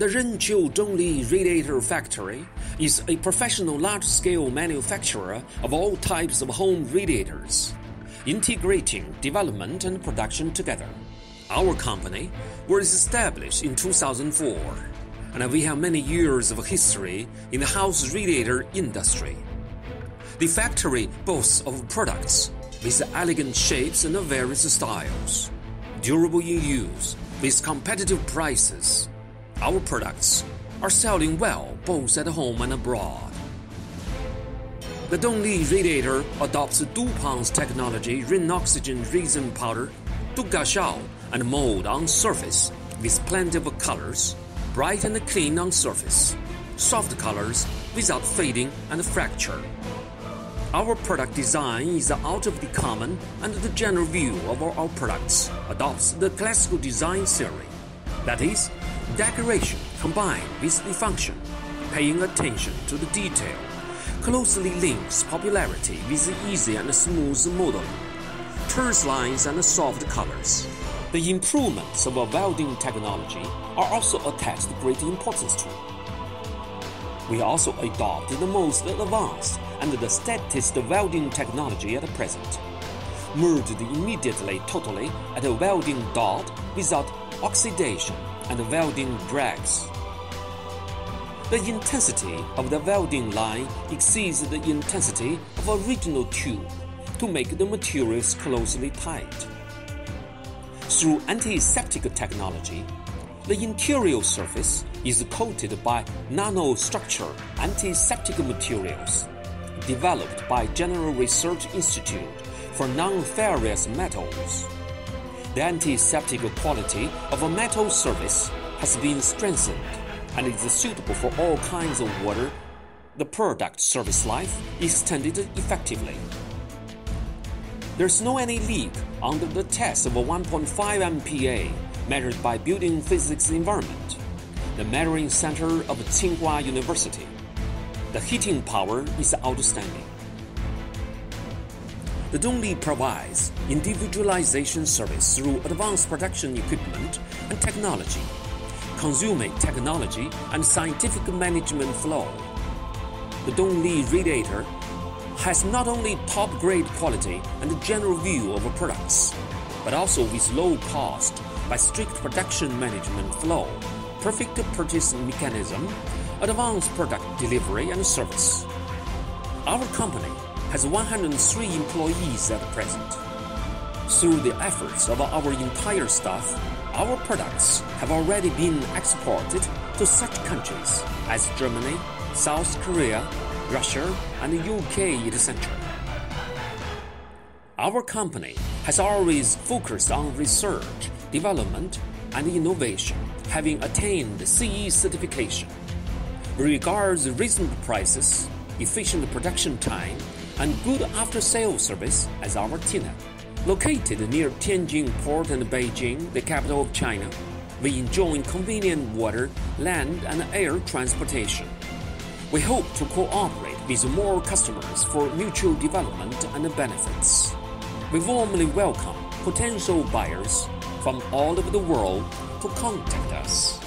The Renqiu Dongli Radiator Factory is a professional large-scale manufacturer of all types of home radiators, integrating development and production together. Our company was established in 2004, and we have many years of history in the house radiator industry. The factory boasts of products with elegant shapes and various styles, durable in use, with competitive prices. Our products are selling well both at home and abroad. The Dongli radiator adopts DuPont's technology Rin Oxygen resin powder to gush out and mold on surface with plenty of colors, bright and clean on surface, soft colors without fading and fracture. Our product design is out of the common and the general view of our products adopts the classical design theory. That is, decoration combined with the function, paying attention to the detail, closely links popularity with the easy and smooth modeling, terse lines and soft colors. The improvements of welding technology are also attached great importance to. We also adopt the most advanced and the steadiest welding technology at present, merged immediately totally at a welding dot without oxidation and welding drags. The intensity of the welding line exceeds the intensity of original tube to make the materials closely tight. Through antiseptic technology, the interior surface is coated by nanostructure antiseptic materials developed by General Research Institute for non-ferrous metals. The antiseptic quality of a metal surface has been strengthened and is suitable for all kinds of water. The product service life is extended effectively. There's no any leak under the test of a 1.5 MPa measured by Building Physics Environment, the measuring center of Tsinghua University. The heating power is outstanding. The Dongli provides individualization service through advanced production equipment and technology, consuming technology and scientific management flow. The Dongli radiator has not only top grade quality and general view of products, but also with low cost by strict production management flow, perfect purchase mechanism, advanced product delivery and service. Our company has 103 employees at present. Through the efforts of our entire staff, our products have already been exported to such countries as Germany, South Korea, Russia, and the UK, etc. Our company has always focused on research, development, and innovation, having attained CE certification. Regards reasonable prices, efficient production time, and good after-sales service as our TINA. Located near Tianjin Port and Beijing, the capital of China, we enjoy convenient water, land, and air transportation. We hope to cooperate with more customers for mutual development and benefits. We warmly welcome potential buyers from all over the world to contact us.